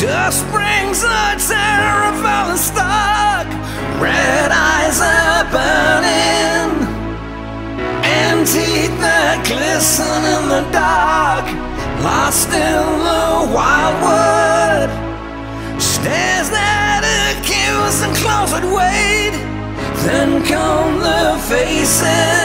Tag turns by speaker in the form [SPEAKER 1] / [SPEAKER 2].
[SPEAKER 1] Dust brings a terrifying start. stock. Red eyes are burning, and teeth that glisten in the dark. Lost in the wild wood, stares that accuse and close at wait. Then come the faces.